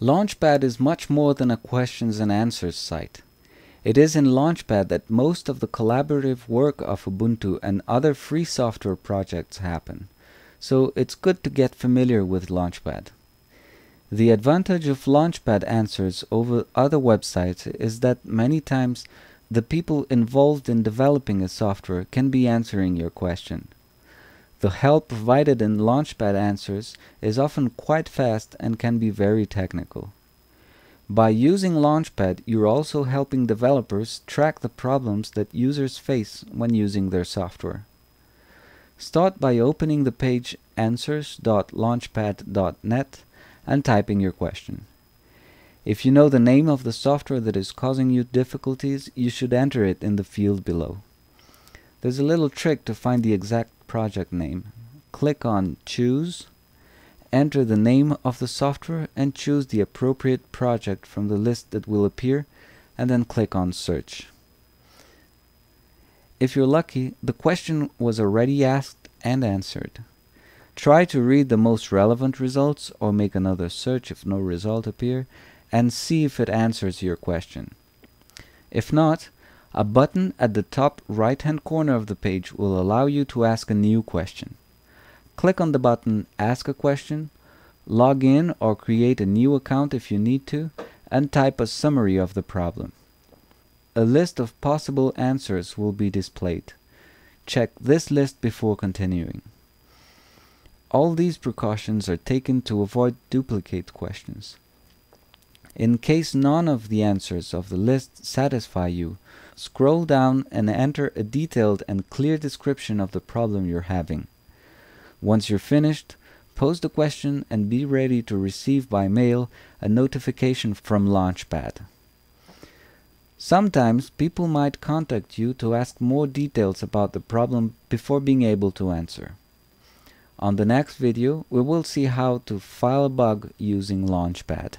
Launchpad is much more than a questions and answers site. It is in Launchpad that most of the collaborative work of Ubuntu and other free software projects happen, so it's good to get familiar with Launchpad. The advantage of Launchpad answers over other websites is that many times the people involved in developing a software can be answering your question. The help provided in Launchpad answers is often quite fast and can be very technical. By using Launchpad, you're also helping developers track the problems that users face when using their software. Start by opening the page answers.launchpad.net and typing your question. If you know the name of the software that is causing you difficulties, you should enter it in the field below. There's a little trick to find the exact project name. Click on Choose, enter the name of the software and choose the appropriate project from the list that will appear and then click on Search. If you're lucky, the question was already asked and answered. Try to read the most relevant results or make another search if no result appear and see if it answers your question. If not, a button at the top right hand corner of the page will allow you to ask a new question. Click on the button Ask a Question, log in or create a new account if you need to, and type a summary of the problem. A list of possible answers will be displayed. Check this list before continuing. All these precautions are taken to avoid duplicate questions. In case none of the answers of the list satisfy you, scroll down and enter a detailed and clear description of the problem you're having. Once you're finished, post the question and be ready to receive by mail a notification from Launchpad. Sometimes people might contact you to ask more details about the problem before being able to answer. On the next video, we will see how to file a bug using Launchpad.